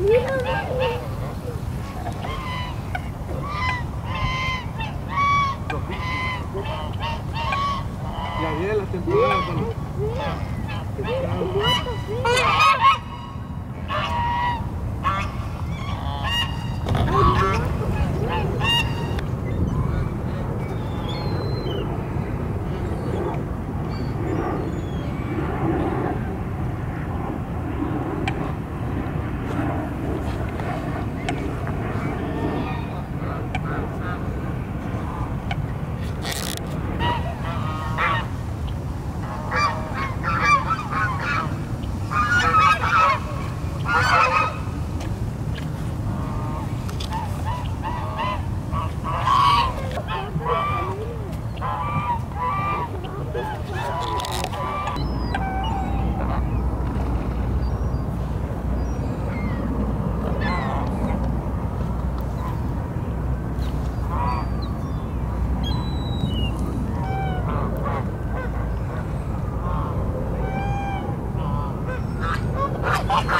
Ya viene la temporada. Ha ha ha!